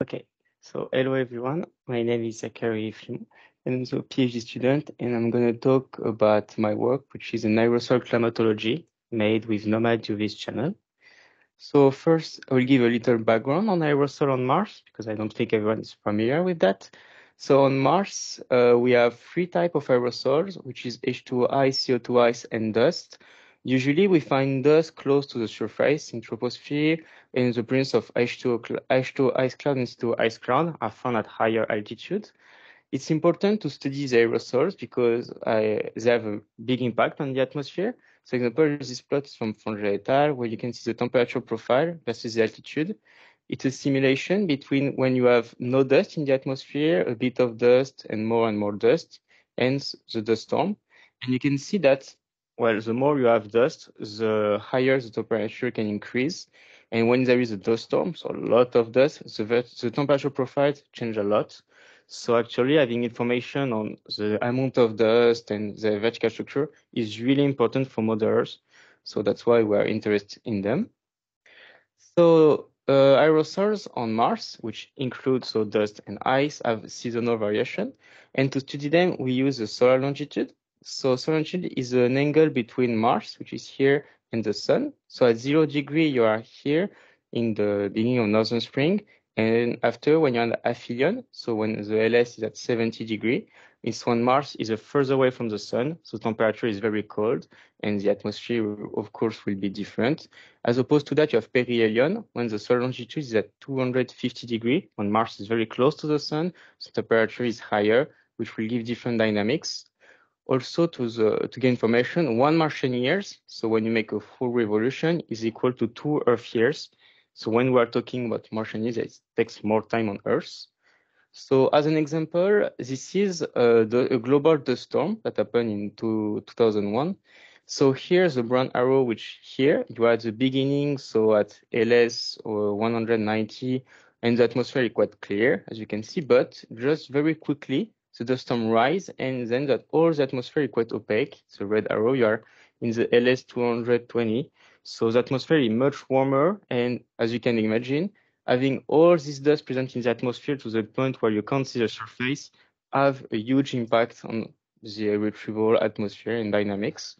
Okay, so hello everyone. My name is Zachary and I'm a PhD student, and I'm going to talk about my work, which is an aerosol climatology made with Nomad UVIS channel. So first, I will give a little background on aerosol on Mars, because I don't think everyone is familiar with that. So on Mars, uh, we have three types of aerosols, which is H2O ice, CO2 ice, and dust. Usually we find dust close to the surface in troposphere and the presence of H2O, H2O ice cloud and CO2 ice cloud are found at higher altitude. It's important to study the aerosols because uh, they have a big impact on the atmosphere. So example, this plot is from Forget et al., where you can see the temperature profile versus the altitude. It's a simulation between when you have no dust in the atmosphere, a bit of dust, and more and more dust, hence the dust storm. And you can see that well, the more you have dust, the higher the temperature can increase. And when there is a dust storm, so a lot of dust, the, the temperature profile change a lot. So actually having information on the amount of dust and the vertical structure is really important for modelers. So that's why we're interested in them. So uh, aerosols on Mars, which include so dust and ice, have seasonal variation. And to study them, we use the solar longitude. So solar longitude is an angle between Mars, which is here, and the sun. So at zero degree, you are here in the beginning of northern spring. And after, when you're at aphelion, so when the LS is at 70 degree, it's when Mars is further away from the sun, so temperature is very cold, and the atmosphere, of course, will be different. As opposed to that, you have perihelion, when the solar longitude is at 250 degree, when Mars is very close to the sun, so temperature is higher, which will give different dynamics also to the to get information, one Martian years, so when you make a full revolution, is equal to two Earth years. So when we are talking about Martian years, it takes more time on Earth. So as an example, this is uh, the, a global dust storm that happened in two, 2001. So here's the brown arrow, which here you are at the beginning, so at LS or 190, and the atmosphere is quite clear, as you can see, but just very quickly, the dust storm rise, and then that all the atmosphere is quite opaque. So red arrow, you are in the LS 220. So the atmosphere is much warmer, and as you can imagine, having all this dust present in the atmosphere to the point where you can't see the surface have a huge impact on the retrieval atmosphere and dynamics.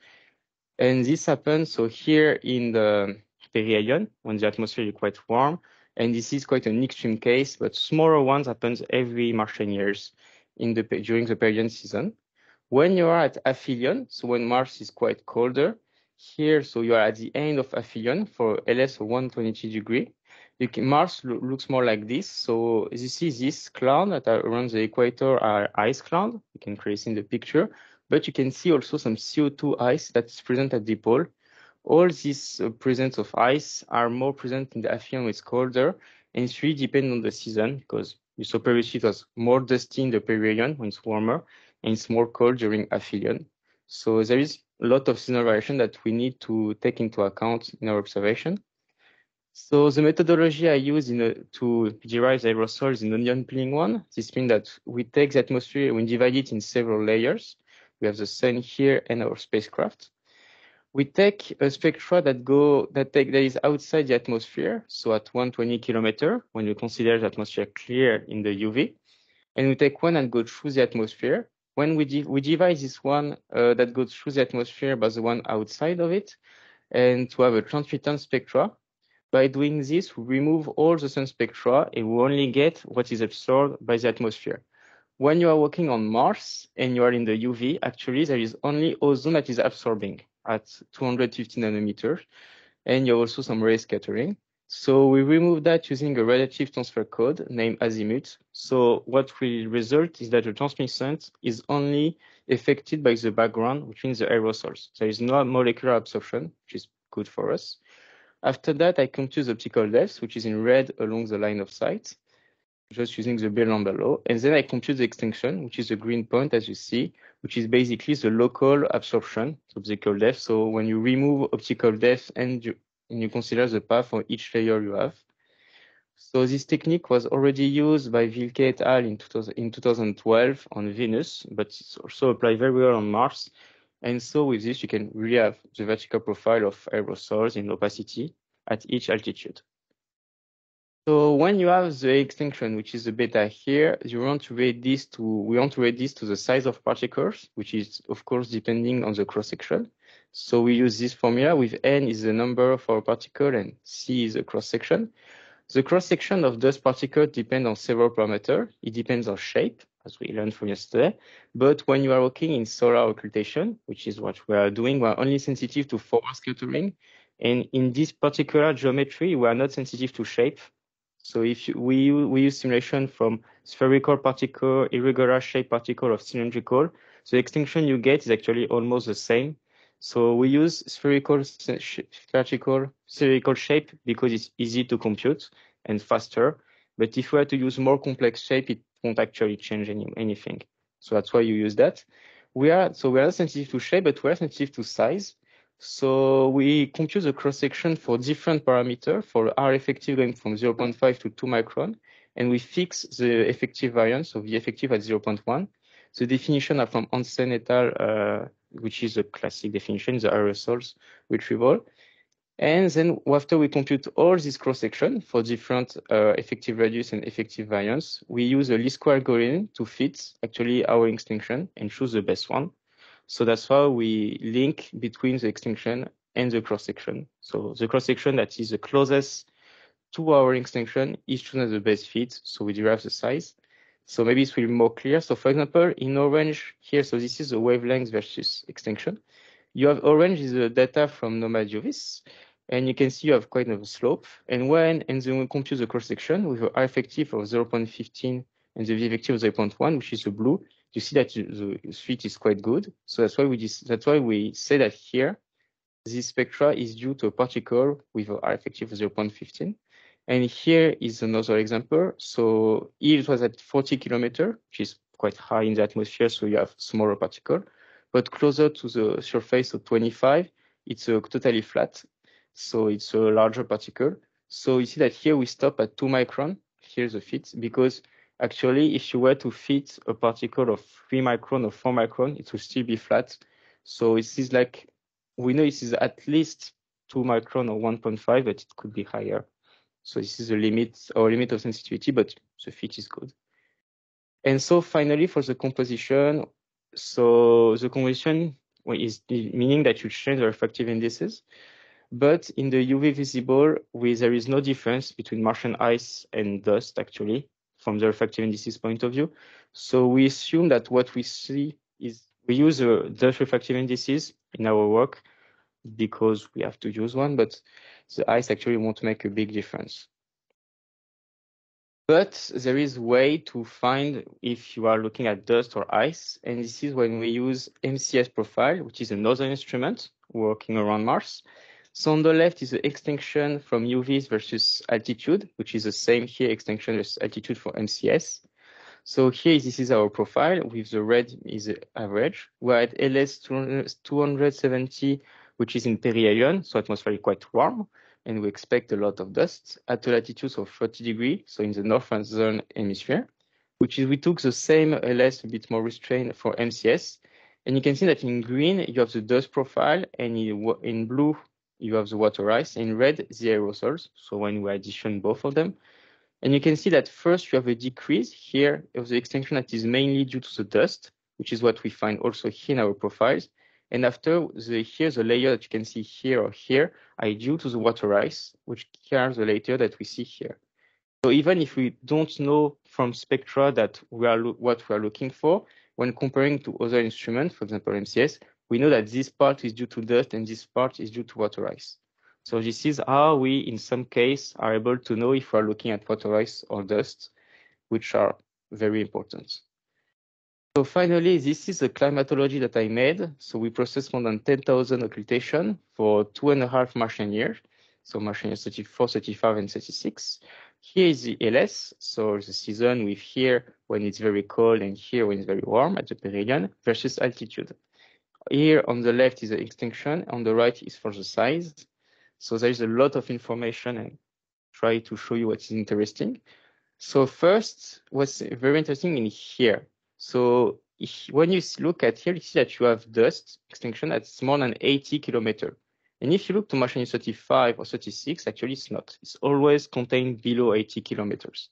And this happens, so here in the perihelion, when the atmosphere is quite warm, and this is quite an extreme case, but smaller ones happens every Martian years in the during the perihelion season. When you are at aphelion, so when Mars is quite colder, here, so you are at the end of aphelion for LS 120 degree. Can, Mars lo looks more like this. So you see this cloud that are around the equator are ice cloud. You can trace in the picture, but you can see also some CO2 ice that's present at the pole. All these uh, presence of ice are more present in the aphelion it's colder, and it's really on the season because saw previously was more dusty in the perihelion when it's warmer, and it's more cold during aphelion. So there is a lot of seasonal variation that we need to take into account in our observation. So the methodology I use in a, to derive the aerosol is an onion peeling one. This means that we take the atmosphere, we divide it in several layers. We have the sun here and our spacecraft we take a spectra that go that take that is outside the atmosphere, so at 120 kilometer, when you consider the atmosphere clear in the UV, and we take one and go through the atmosphere. When we di we divide this one uh, that goes through the atmosphere by the one outside of it, and to have a transmittant spectra. By doing this, we remove all the sun spectra and we only get what is absorbed by the atmosphere. When you are working on Mars and you are in the UV, actually there is only ozone that is absorbing at 250 nanometers. And you have also some Rayleigh scattering. So we remove that using a radiative transfer code named ASIMUT. So what will result is that the transmittance is only affected by the background, which means the aerosols. There is no molecular absorption, which is good for us. After that, I compute the optical depth, which is in red along the line of sight, just using the Beer Lambert law. And then I compute the extinction, which is the green point, as you see, which is basically the local absorption of the optical depth. So when you remove optical depth and you, and you consider the path for each layer you have. So this technique was already used by Wilquet et al. In, 2000, in 2012 on Venus, but it's also applied very well on Mars. And so with this, you can really have the vertical profile of aerosols in opacity at each altitude. So when you have the extinction, which is the beta here, you want to rate this to, we want to rate this to the size of particles, which is of course depending on the cross section. So we use this formula with n is the number for our particle and c is the cross section. The cross section of dust particle depends on several parameters. It depends on shape, as we learned from yesterday. But when you are working in solar occultation, which is what we are doing, we are only sensitive to forward scattering. And in this particular geometry, we are not sensitive to shape. So if we, we use simulation from spherical particle, irregular shape particle of cylindrical, the extinction you get is actually almost the same. So we use spherical spherical, spherical shape because it's easy to compute and faster. But if we had to use more complex shape, it won't actually change any, anything. So that's why you use that. We are so we are sensitive to shape, but we are sensitive to size. So we compute the cross-section for different parameters for R effective going from 0.5 to 2 micron, and we fix the effective variance of the effective at 0.1. The definition are from Hansen et al., uh, which is a classic definition, the aerosols retrieval. And then after we compute all this cross-section for different uh, effective radius and effective variance, we use a least square algorithm to fit actually our extinction and choose the best one. So that's how we link between the extinction and the cross-section. So the cross-section that is the closest to our extinction is chosen as the best fit. So we derive the size. So maybe it will be more clear. So for example, in orange here, so this is the wavelength versus extinction. You have orange is the data from Nomad and you can see you have quite a slope. And when and then we compute the cross section with the R effective of 0.15 and the V effective of 0.1, which is the blue, you see that the fit is quite good. So that's why we just, that's why we say that here, this spectra is due to a particle with a R effective of 0.15. And here is another example. So here it was at 40 kilometer, which is quite high in the atmosphere, so you have smaller particle. But closer to the surface of 25, it's uh, totally flat. So it's a larger particle. So you see that here we stop at two micron. Here's the fit because Actually, if you were to fit a particle of 3 micron or 4 micron, it will still be flat. So it is like, we know it is at least 2 micron or 1.5, but it could be higher. So this is a limit or limit of sensitivity, but the fit is good. And so finally, for the composition, so the composition is meaning that you change the refractive indices. But in the UV visible, we, there is no difference between Martian ice and dust, actually from the refractive indices point of view. So we assume that what we see is we use uh, the refractive indices in our work because we have to use one, but the ice actually won't make a big difference. But there is way to find if you are looking at dust or ice, and this is when we use MCS profile, which is another instrument working around Mars. So on the left is the extinction from UVIS versus altitude, which is the same here, extinction versus altitude for MCS. So here, this is our profile with the red is the average. We're at LS 270, which is in perihelion, so atmosphere quite warm, and we expect a lot of dust at a latitude of 30 degrees, so in the northern hemisphere, which is we took the same LS a bit more restrained for MCS. And you can see that in green, you have the dust profile, and in, in blue, you have the water ice, in red, the aerosols. So when we addition both of them, and you can see that first you have a decrease here of the extinction that is mainly due to the dust, which is what we find also here in our profiles. And after the here, the layer that you can see here or here are due to the water ice, which are the layer that we see here. So even if we don't know from spectra that we are what we are looking for, when comparing to other instruments, for example, MCS, we know that this part is due to dust and this part is due to water ice. So this is how we, in some case, are able to know if we're looking at water ice or dust, which are very important. So finally, this is a climatology that I made. So we processed more than 10,000 occultation for two and a half Martian years. So Martian years 34, 35, and 36. Here is the LS, so the season with here when it's very cold and here when it's very warm at the perihelion versus altitude. Here on the left is the extinction, on the right is for the size. So there is a lot of information and try to show you what is interesting. So first, what's very interesting in here. So when you look at here, you see that you have dust extinction that's more than 80 kilometer. And if you look to Martian year 35 or 36, actually it's not. It's always contained below 80 kilometers.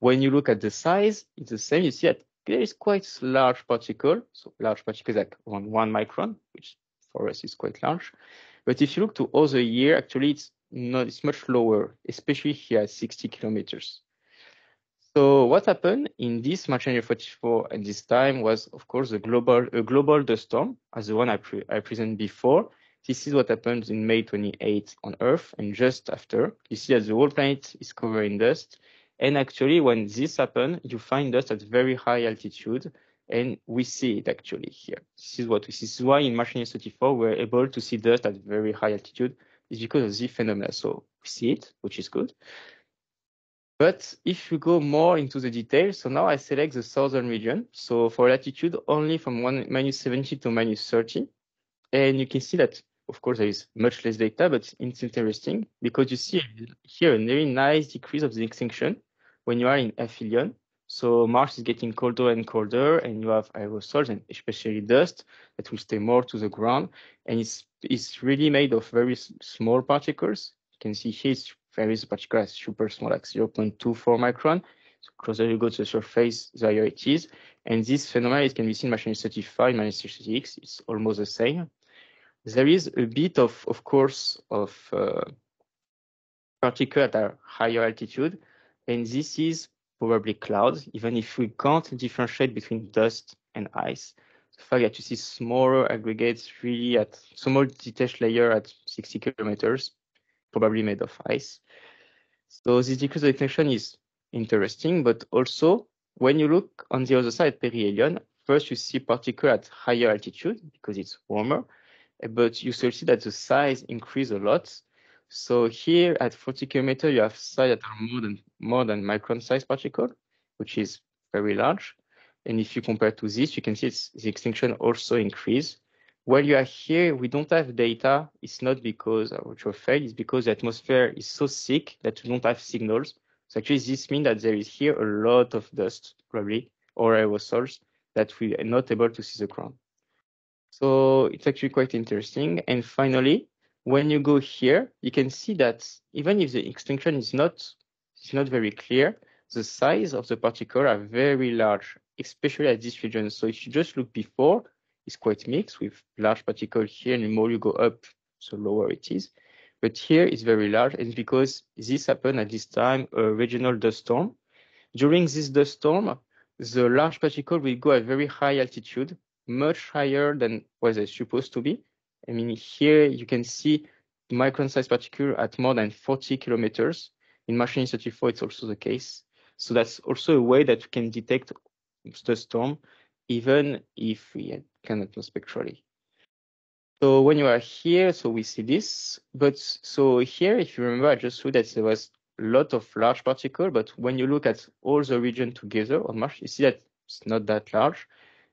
When you look at the size, it's the same. You see that there is quite large particle. So large particles like around one micron, which for us is quite large. But if you look to other year, actually it's not, it's much lower, especially here at 60 kilometers. So what happened in this March 44 at this time was, of course, a global a global dust storm, as the one I, pre I presented before. This is what happened in May 28 on Earth, and just after, you see that the whole planet is covered in dust. And actually, when this happened, you find dust at very high altitude, and we see it actually here. This is what. This is why in Martian year 34 we're able to see dust at very high altitude. Is because of this phenomena. So we see it, which is good. But if you go more into the details, so now I select the southern region. So for latitude, only from one, minus 70 to minus 30. And you can see that, of course, there is much less data, but it's interesting because you see here a very nice decrease of the extinction when you are in aphelion. So Mars is getting colder and colder, and you have aerosols and especially dust that will stay more to the ground. And it's it's really made of very small particles. You can see here it's very particle super small, like 0.24 micron. So closer you go to the surface, the higher it is. And this phenomenon can be seen in Martian year 35, minus 36. It's almost the same. There is a bit of, of course, of uh, particles at a higher altitude, and this is probably clouds, even if we can't differentiate between dust and ice. The fact that you see smaller aggregates really at small detached layer at 60 kilometers, probably made of ice. So this decrease of extinction is interesting, but also when you look on the other side, perihelion, first you see particle at higher altitude because it's warmer, but you still see that the size increase a lot. So here at 40 kilometer, you have size that are more than more than micron size particle, which is very large. And if you compare to this, you can see the extinction also increase. While you are here, we don't have data. It's not because our failed, it's because the atmosphere is so thick that we don't have signals. So actually this means that there is here a lot of dust, probably, or aerosols that we are not able to see the ground. So it's actually quite interesting. And finally, when you go here, you can see that even if the extinction is not, is not very clear, the size of the particle are very large, especially at this region. So if you just look before, it's quite mixed with large particle here, and the more you go up, so lower it is. But here it's very large, and because this happened at this time, a regional dust storm. During this dust storm, the large particle will go at very high altitude, much higher than what they're supposed to be. I mean, here you can see micron size particle at more than 40 kilometers. In Martian year 34, it's also the case. So that's also a way that we can detect the storm, even if we cannot know spectrally. So when you are here, so we see this, but so here, if you remember, I just showed that there was a lot of large particle, but when you look at all the region together on Mars, you see that it's not that large.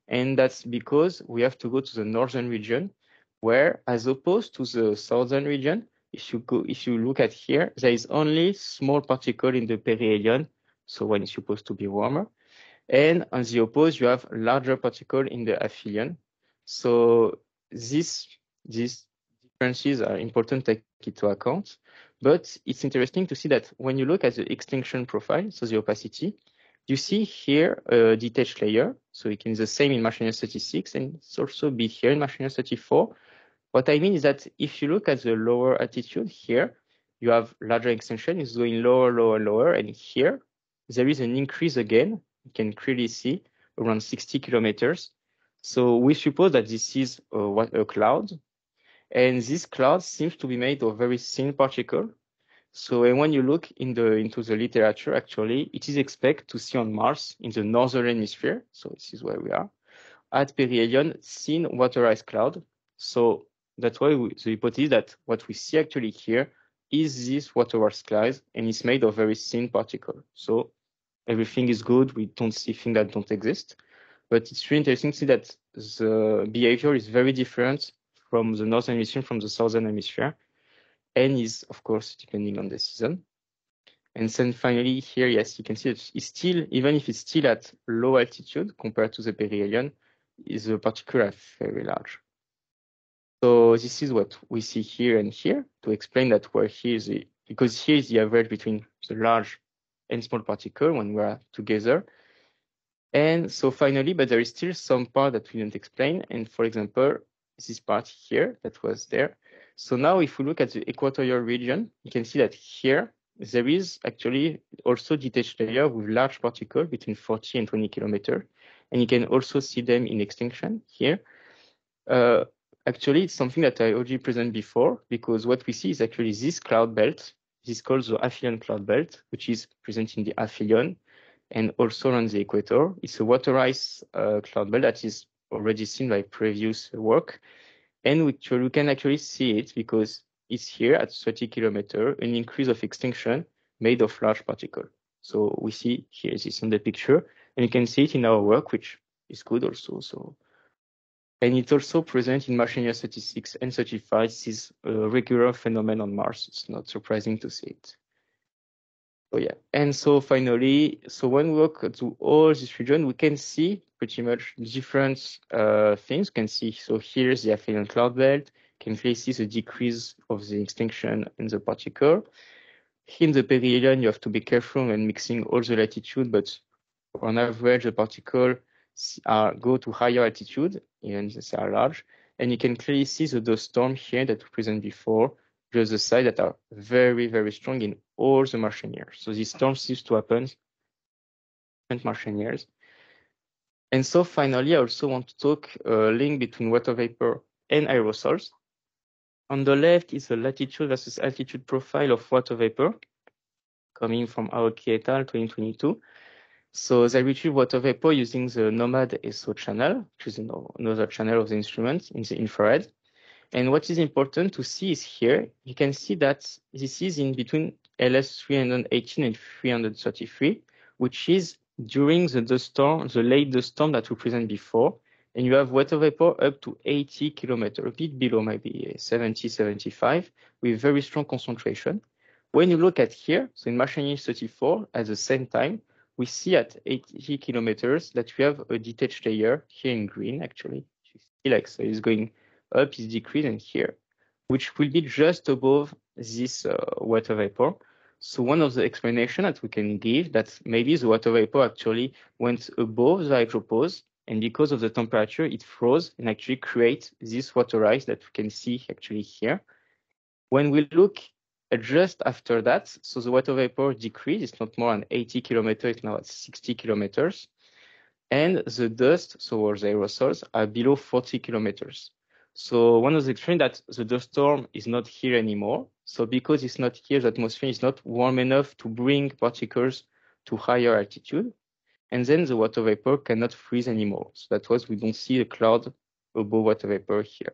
And that's because we have to go to the northern region where as opposed to the southern region, if you go, if you look at here, there is only small particle in the perihelion, so when it's supposed to be warmer. And on the opposite, you have larger particle in the aphelion. So this, these differences are important to take into account. But it's interesting to see that when you look at the extinction profile, so the opacity, you see here a detached layer. So it can be the same in Martian year 36 and it's also be here in Martian year 34. What I mean is that if you look at the lower altitude here, you have larger extension, it's going lower, lower, lower. And here there is an increase again. You can clearly see around 60 kilometers. So we suppose that this is a, a cloud. And this cloud seems to be made of very thin particle. So when you look in the, into the literature, actually, it is expected to see on Mars in the northern hemisphere. So this is where we are at perihelion, thin water ice cloud. So that's why we, the hypothesis that what we see actually here is this water ice cloud and it's made of very thin particle. So everything is good. We don't see things that don't exist. But it's really interesting to see that the behavior is very different from the northern hemisphere, from the southern hemisphere, and is, of course, depending on the season. And then finally here, yes, you can see it's still, even if it's still at low altitude compared to the perihelion, is a particle very large. So this is what we see here and here to explain that where here is the, because here is the average between the large and small particle when we are together. And so finally, but there is still some part that we didn't explain. And for example, this part here that was there. So now if we look at the equatorial region, you can see that here there is actually also detached layer with large particle between 40 and 20 kilometer. And you can also see them in extinction here. Uh, actually, it's something that I already presented before, because what we see is actually this cloud belt. This is called the aphelion cloud belt, which is present in the aphelion and also around the equator. It's a water ice uh, cloud belt that is already seen by previous work. And we, we can actually see it because it's here at 30 kilometer, an increase of extinction made of large particle. So we see here this in the picture, and you can see it in our work, which is good also. So, and it's also present in Martian year 36 and 35. This is a regular phenomenon on Mars. It's not surprising to see it. So yeah, and so finally, so when we look to all this region, we can see pretty much different uh, things. Can see, so here's the aphelion cloud belt. Can clearly see the decrease of the extinction in the particle. In the perihelion, you have to be careful when mixing all the latitude, but on average, the particles are, go to higher altitude, and they are large. And you can clearly see the dust storm here that we presented before, just the side that are very, very strong in all the Martian years. So this storm seems to happen in Martian years. And so finally, I also want to talk a uh, link between water vapor and aerosols. On the left is the latitude versus altitude profile of water vapor coming from Aoki et al. 2022. So they retrieve water vapor using the NOMAD SO channel, which is another channel of the instrument in the infrared. And what is important to see is here, you can see that this is in between LS 318 and 333, which is during the dust storm, the late dust storm that we presented before. And you have water vapor up to 80 kilometers, a bit below maybe 70, 75, with very strong concentration. When you look at here, so in Martian 34, at the same time, we see at 80 kilometers that we have a detached layer here in green, actually. Like, so it's going up it's decreasing here, which will be just above this uh, water vapor. So one of the explanation that we can give that maybe the water vapor actually went above the hygropause and because of the temperature, it froze and actually create this water ice that we can see actually here. When we look just after that, so the water vapor decrease, it's not more than 80 kilometers, it's now at 60 kilometers. And the dust, so the aerosols, are below 40 kilometers. So one of the explain that the dust storm is not here anymore. So because it's not here, the atmosphere is not warm enough to bring particles to higher altitude. And then the water vapor cannot freeze anymore. So that was, we don't see a cloud above water vapor here.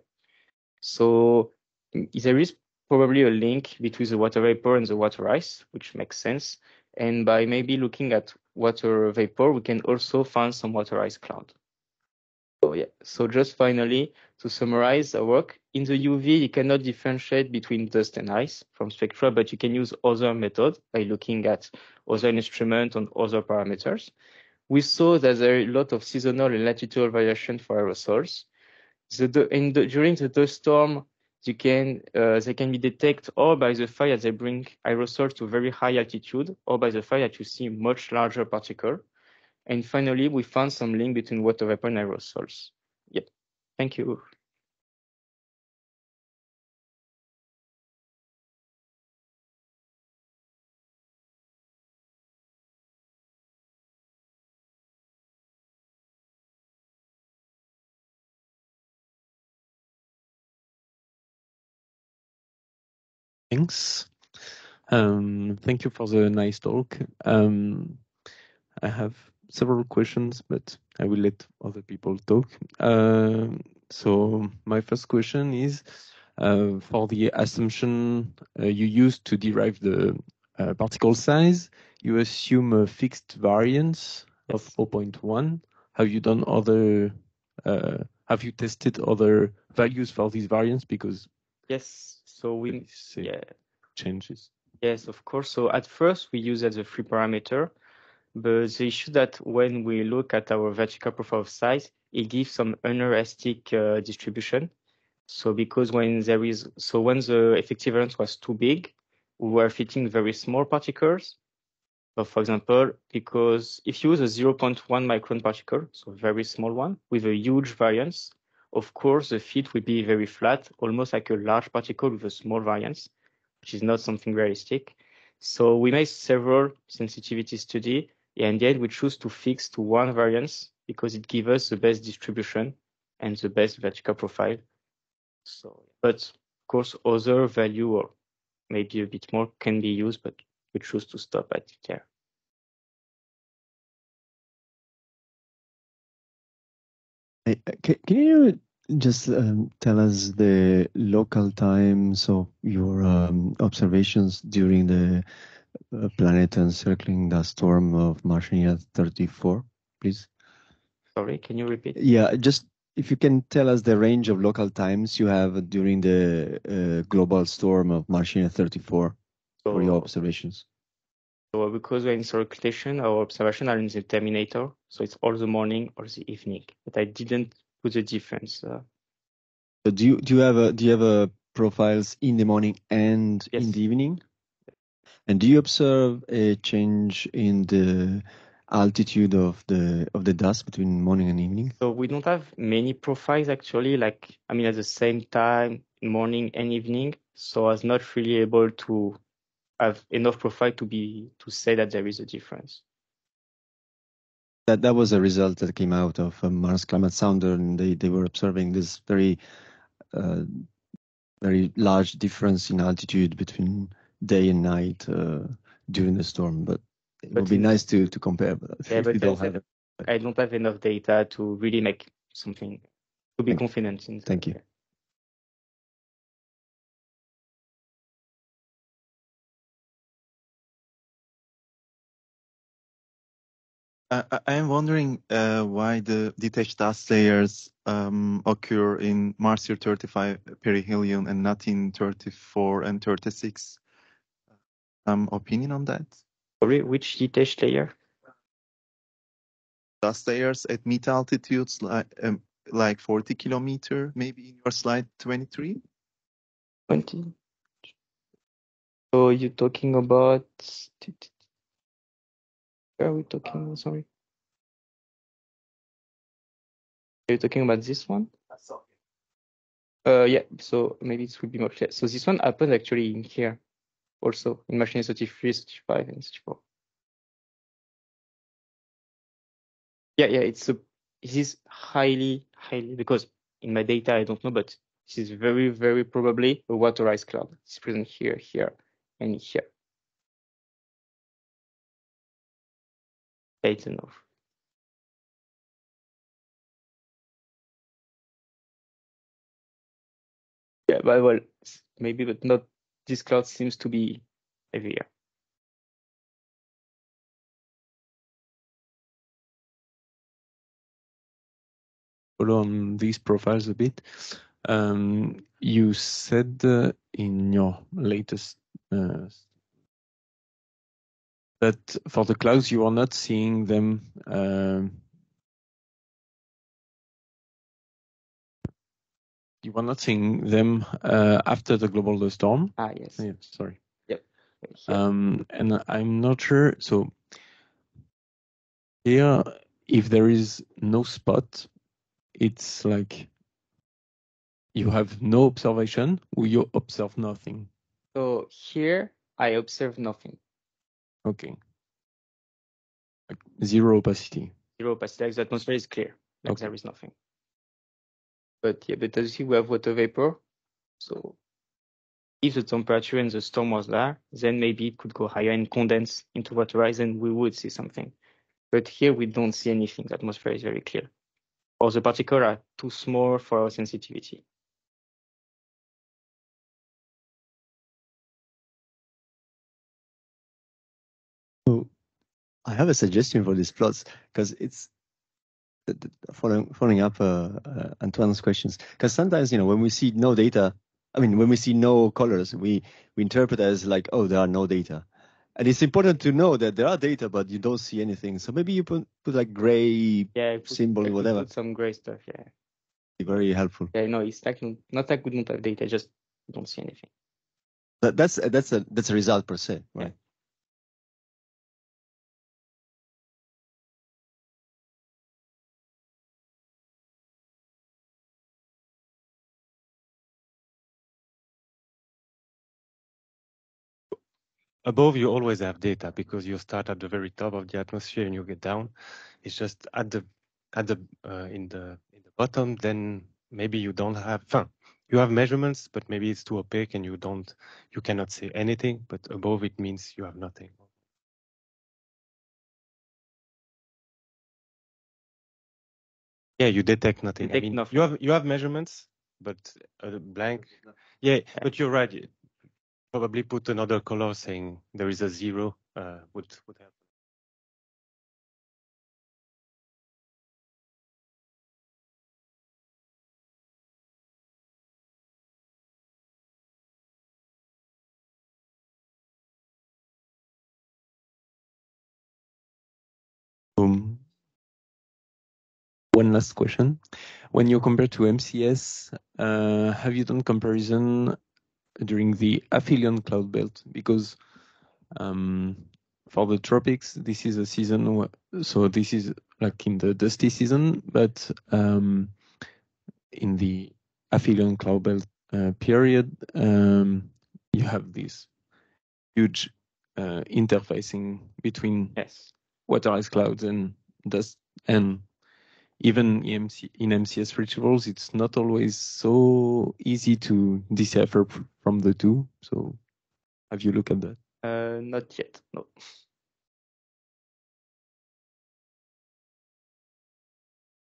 So mm, there is probably a link between the water vapor and the water ice, which makes sense. And by maybe looking at water vapor, we can also find some water ice cloud. So yeah, so just finally to summarize our work, in the UV you cannot differentiate between dust and ice from spectra, but you can use other methods by looking at other instruments and other parameters. We saw that there are a lot of seasonal and latitudinal variation for aerosols. The, the, during the dust storm, you can uh, they can be detected or by the fact that they bring aerosols to very high altitude, or by the fact that you see much larger particle. And finally, we found some link between water vapor and aerosols. Yep. Thank you. Thanks. Um, thank you for the nice talk. Um, I have several questions, but I will let other people talk. Uh, so my first question is, uh, for the assumption uh, you used to derive the uh, particle size, you assume a fixed variance of 0.1. Have you done other, uh, have you tested other values for these variance? Because yes, so we, yeah. changes. Yes, of course. So at first we use as a free parameter, but the issue that when we look at our vertical profile of size, it gives some unrealistic uh, distribution. So because when there is, so when the effective variance was too big, we were fitting very small particles. So for example, because if you use a 0.1 micron particle, so very small one with a huge variance, of course, the fit will be very flat, almost like a large particle with a small variance, which is not something realistic. So we made several sensitivity study, and yet we choose to fix to one variance because it gives us the best distribution and the best vertical profile. So, but of course, other value or maybe a bit more can be used, but we choose to stop at there. Can you just um, tell us the local times of your um, observations during the uh, planet encircling the storm of Martian 34, please? Sorry, can you repeat? Yeah, just if you can tell us the range of local times you have during the uh, global storm of Martian 34 so, for your observations. So because we're in circulation, our observations are in the terminator, so it's all the morning or the evening. But I didn't put the difference. Uh, so do you do you have a do you have a profiles in the morning and yes. in the evening? And do you observe a change in the altitude of the of the dust between morning and evening? So we don't have many profiles actually. Like I mean, at the same time, morning and evening. So I was not really able to have enough profile to be to say that there is a difference. That that was a result that came out of um, Mars Climate Sounder, and they they were observing this very uh, very large difference in altitude between day and night uh, during the storm. But it but would be nice to to compare. But yeah, but don't have, I don't have enough data to really make something to be Thank confident in. Thank you. I, I am wondering uh, why the detached dust layers um, occur in Mars 35 perihelion and not in 34 and 36. Some opinion on that? Sorry, which detached layer? Dust layers at mid altitudes like um, like 40 kilometer, maybe in your slide 23. 20. So you're talking about are we talking? Sorry. Are you talking about this one? Uh, yeah, so maybe it will be more clear. So this one happened actually in here also in machine 33, 35, and 34. Yeah, yeah, it's a, it is highly, highly, because in my data, I don't know, but this is very, very probably a water ice cloud. It's present here, here, and here. Enough. Yeah, but well, maybe, but not this cloud seems to be heavier. Follow on these profiles a bit. Um, you said uh, in your latest uh, that for the clouds, you are not seeing them um, you are not seeing them uh, after the global storm. Ah, yes. Yeah, sorry. Yep. Um, and I'm not sure. So here, if there is no spot, it's like you have no observation or you observe nothing. So here I observe nothing. Okay. Like zero opacity. Zero opacity. Like the atmosphere is clear. Like Okay. there is nothing. But yeah, but as you see, we have water vapor. So if the temperature in the storm was there, then maybe it could go higher and condense into water ice and we would see something. But here we don't see anything. The atmosphere is very clear. Or the particles are too small for our sensitivity. I have a suggestion for these plots because it's following following up uh, uh, Antoine's questions. Because sometimes you know when we see no data, I mean when we see no colors, we we interpret as like oh there are no data, and it's important to know that there are data but you don't see anything. So maybe you put put like gray Yeah, put- symbol I whatever. put some gray stuff. Yeah. very helpful. Yeah, no, it's like not that good not have data, just don't see anything. That, that's that's a that's a result per se, right? Yeah. Above you always have data because you start at the very top of the atmosphere and you get down. It's just at the at the uh, in the in the bottom, then maybe you don't have fun. You have measurements, but maybe it's too opaque and you don't you cannot say anything. But above it means you have nothing. Yeah, you detect nothing. Detect I mean, nothing. you have you have measurements, but uh, blank. Yeah, but you're right. Probably put another color saying there is a zero uh, would would help. Um, one last question. When you compare to MCS, uh, have you done comparison during the aphelion cloud belt? Because um, for the tropics, this is a season, wh- so this is like in the dusty season, but um, in the aphelion cloud belt uh, period, um, you have this huge uh, interfacing between Yes. water ice clouds and dust and even EMC, in MCS retrievals, it's not always so easy to decipher from the two. So have you looked at that? Uh, not yet. No.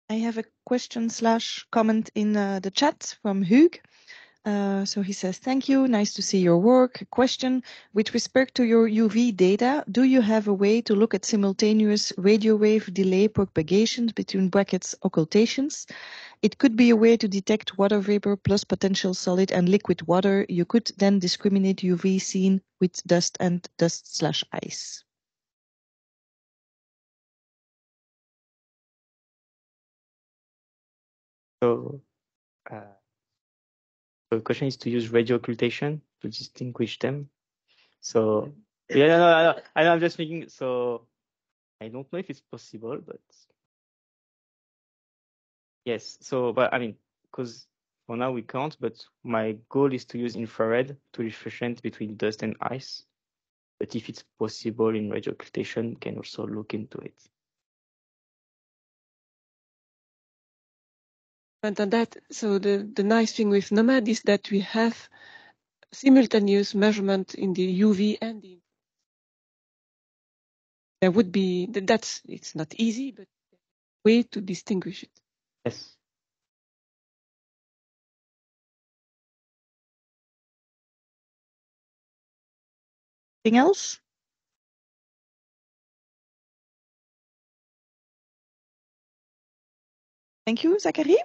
I have a question slash comment in uh, the chat from Hugh. Uh, so he says, thank you. Nice to see your work. Question with respect to your UV data, do you have a way to look at simultaneous radio wave delay propagations between brackets occultations? It could be a way to detect water vapor plus potential solid and liquid water. You could then discriminate UV seen with dust and dust slash ice. So, uh, the question is to use radio occultation to distinguish them. So, yeah, no, no, I know, I know, I'm just thinking. So, I don't know if it's possible, but yes. So, but I mean, because for now we can't. But my goal is to use infrared to differentiate between dust and ice. But if it's possible in radio occultation, we can also look into it. And on that, so the, the nice thing with Nomad is that we have simultaneous measurement in the UV and the there would be that's it's not easy, but way to distinguish it. Yes. Anything else? Thank you, Zachary.